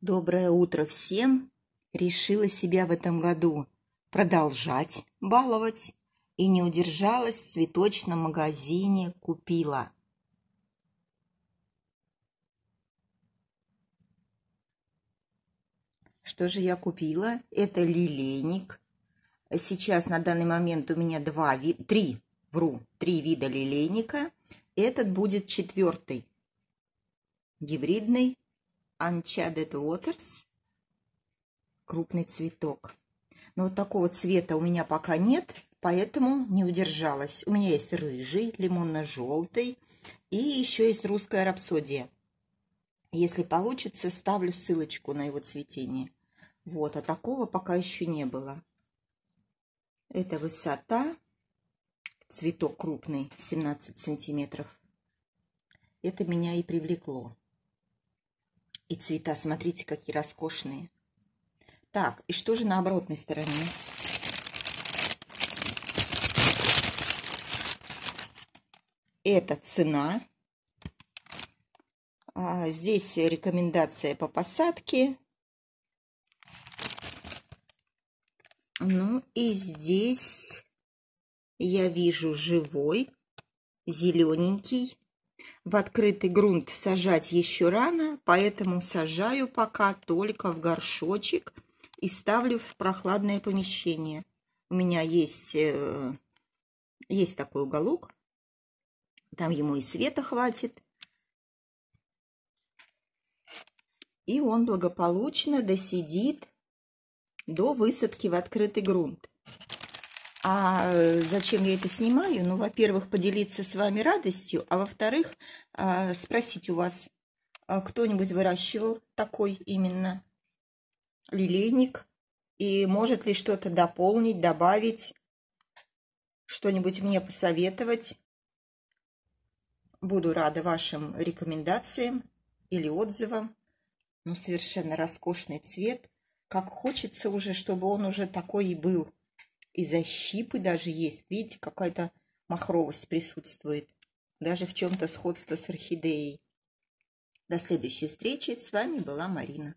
Доброе утро всем! Решила себя в этом году продолжать баловать и не удержалась в цветочном магазине купила. Что же я купила? Это лилейник. Сейчас на данный момент у меня два, три, вру, три вида лилейника. Этот будет четвертый, гибридный Uncharted Waters. Крупный цветок. Но вот такого цвета у меня пока нет, поэтому не удержалась. У меня есть рыжий, лимонно-желтый и еще есть русская рапсодия. Если получится, ставлю ссылочку на его цветение. Вот, а такого пока еще не было. Это высота, цветок крупный, 17 сантиметров. Это меня и привлекло. И цвета, смотрите, какие роскошные. Так, и что же на оборотной стороне? Это цена. А, здесь рекомендация по посадке. Ну и здесь я вижу живой, зелененький, в открытый грунт сажать еще рано, поэтому сажаю пока только в горшочек и ставлю в прохладное помещение. У меня есть, э, есть такой уголок, там ему и света хватит. И он благополучно досидит до высадки в открытый грунт. А э, зачем я это снимаю? Ну, во-первых, поделиться с вами радостью, а во-вторых, а, спросить у вас, а кто-нибудь выращивал такой именно лилейник? И может ли что-то дополнить, добавить, что-нибудь мне посоветовать? Буду рада вашим рекомендациям или отзывам. Ну, совершенно роскошный цвет. Как хочется уже, чтобы он уже такой и был и защипы даже есть. Видите, какая-то махровость присутствует. Даже в чем-то сходство с орхидеей. До следующей встречи. С вами была Марина.